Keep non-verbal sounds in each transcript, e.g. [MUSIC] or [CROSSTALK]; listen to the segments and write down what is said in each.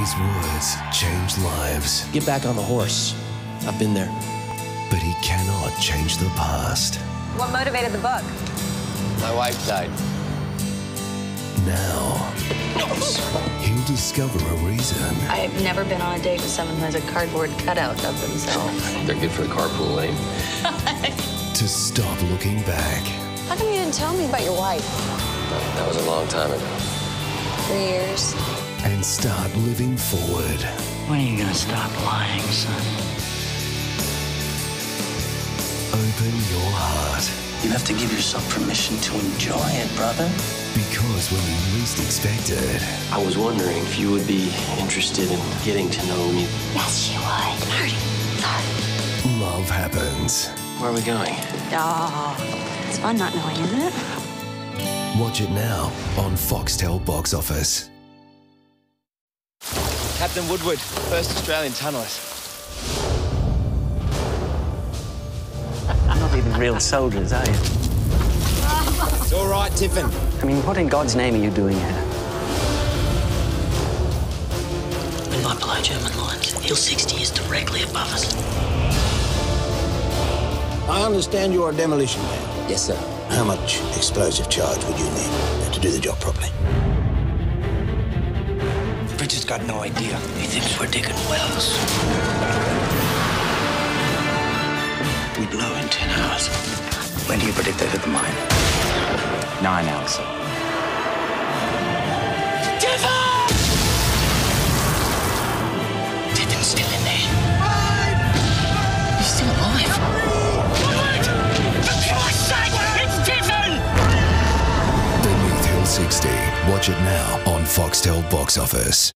His words change lives, Get back on the horse. I've been there. but he cannot change the past. What motivated the book? My wife died. Now, he'll discover a reason I have never been on a date with someone who has a cardboard cutout of themselves. They're good for the carpool lane. [LAUGHS] to stop looking back How come you didn't tell me about your wife? That was a long time ago. Three years. And start living forward. When are you gonna stop lying, son? Open your heart You have to give yourself permission to enjoy it, brother. because when you least expect it, I was wondering if you would be interested in getting to know me. Yes, she would. Marty, sorry. love happens. Where are we going? Oh, it's fun not knowing, isn't it? Watch it now on Foxtel Box Office. Captain Woodward, first Australian tunnelist. You're not even real soldiers, are you? It's all right, Tiffin. I mean, what in God's name are you doing here? We might below German lines. Hill 60 is directly above us. I understand you're a demolition man. Yes, sir. How much explosive charge would you need to do the job properly? Richard's got no idea. He thinks we're digging wells. We blow in 10 hours. When do you predict they hit the mine? Nine hours. Tiffin! Tiffin's still in there. He's still alive. For Christ's sake, it's Tiffin! Beneath Hill 60. Watch it now on Foxtel Box Office.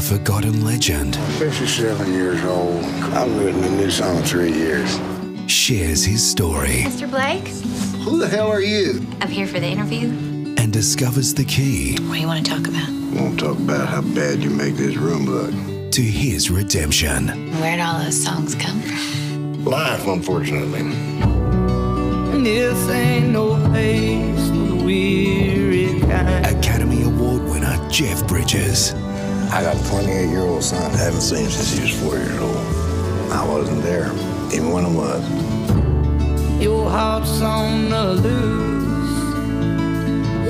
A forgotten legend 57 years old. I've written a new song in three years. shares his story Mr. Blake, Who the hell are you? I'm here for the interview. and discovers the key What do you want to talk about? Won't talk about how bad you make this room look. to his redemption. Where'd all those songs come from? Life, unfortunately. And This ain't no place for the weary kind. Academy Award winner Jeff Bridges I got a 28 year old son. I haven't seen him since he was four years old. I wasn't there, even when I was. Your heart's on the loose.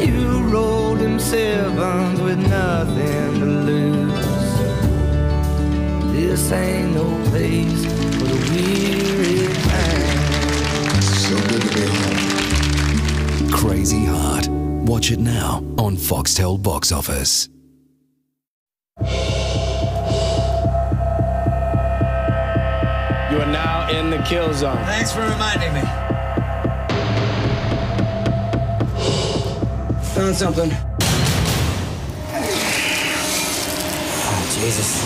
You rolled them sevens with nothing to lose. This ain't no place for the weary kind. So good to be home. Crazy Heart. Watch it now on Foxtel Box Office. In the kill zone. Thanks for reminding me. Found something. Oh, Jesus.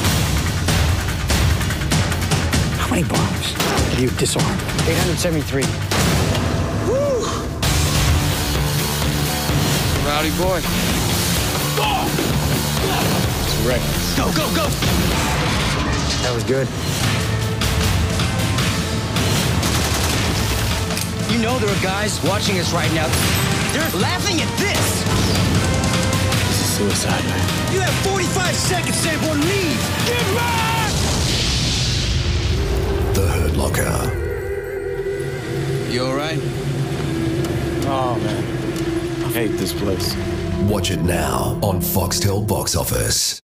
How many bombs have you disarmed? 873. Rowdy boy. It's reckless. Go, go, go! That was good. You know there are guys watching us right now. They're laughing at this. This is suicide, man. You have 45 seconds, Sanborn. Leave. Get back! The Hurt Locker. You all right? Oh, man. I hate this place. Watch it now on Foxtel Box Office.